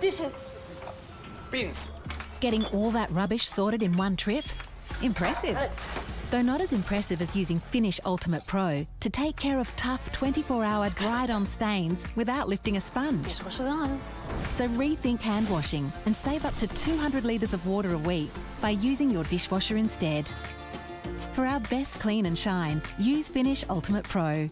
Dishes. Bins. Getting all that rubbish sorted in one trip? Impressive. Though not as impressive as using Finish Ultimate Pro to take care of tough 24 hour dried on stains without lifting a sponge. Dishwasher's on. So rethink hand washing and save up to 200 litres of water a week by using your dishwasher instead. For our best clean and shine, use Finish Ultimate Pro.